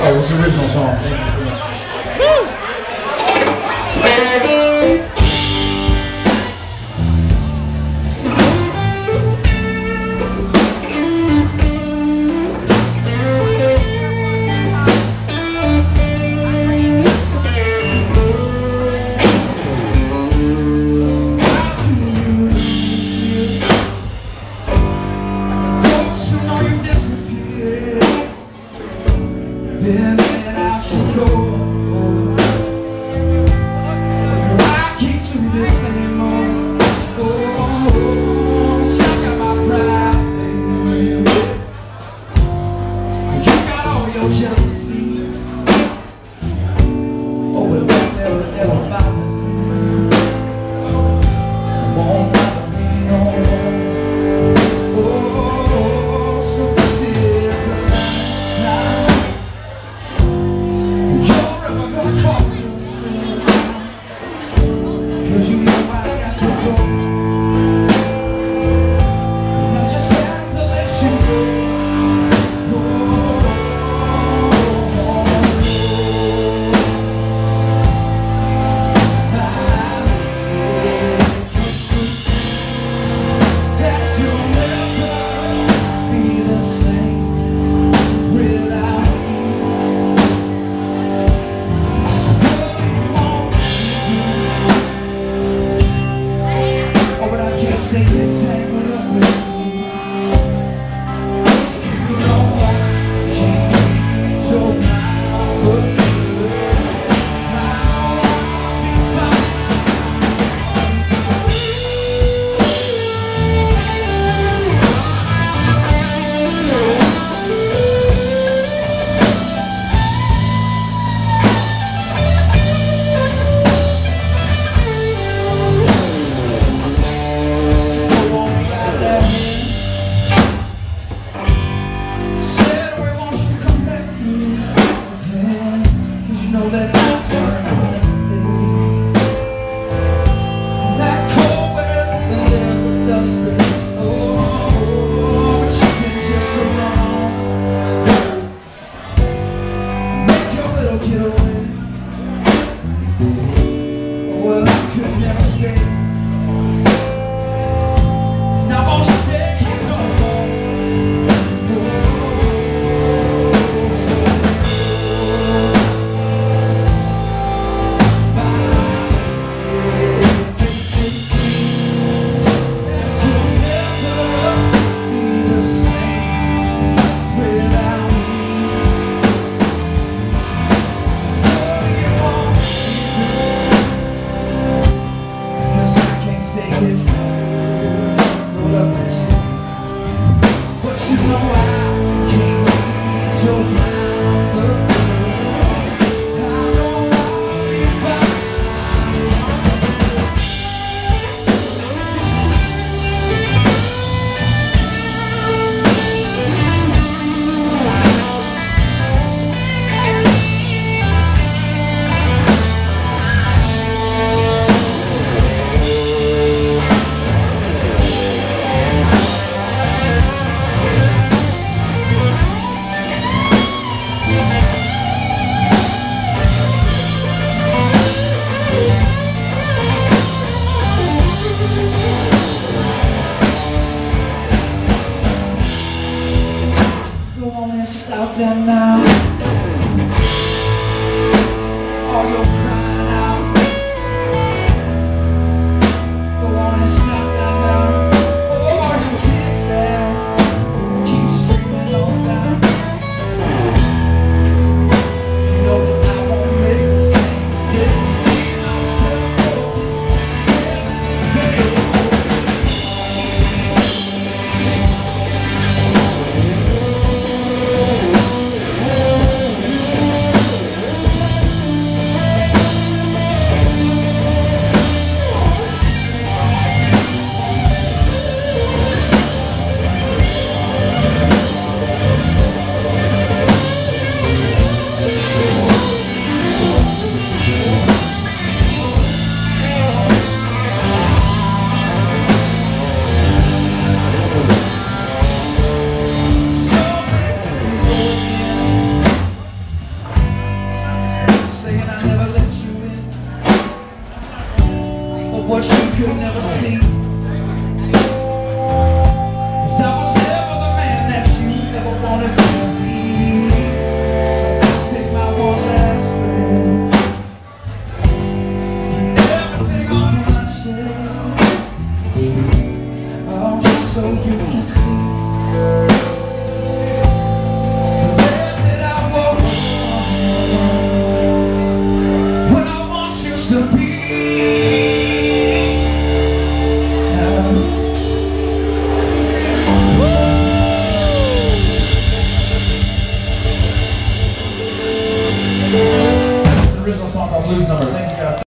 Oh, it's the original song. você. know warmest out there now. What you could never see